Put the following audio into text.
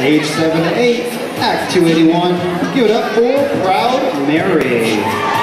age 7 to 8, Act 281. Give it up for Proud Mary.